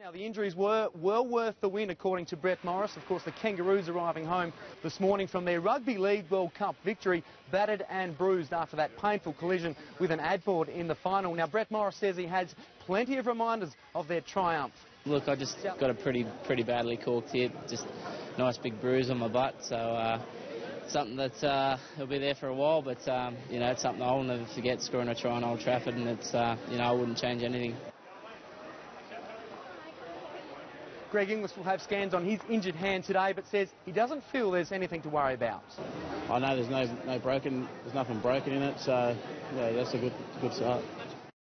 Now, the injuries were well worth the win, according to Brett Morris. Of course, the Kangaroos arriving home this morning from their Rugby League World Cup victory, battered and bruised after that painful collision with an ad board in the final. Now, Brett Morris says he has plenty of reminders of their triumph. Look, I just got a pretty pretty badly corked hip, just nice big bruise on my butt, so uh, something that uh, will be there for a while, but um, you know, it's something I'll never forget, scoring a try on Old Trafford, and it's, uh, you know, I wouldn't change anything. Greg Inglis will have scans on his injured hand today, but says he doesn't feel there's anything to worry about. I know there's no no broken, there's nothing broken in it, so yeah, that's a good good start.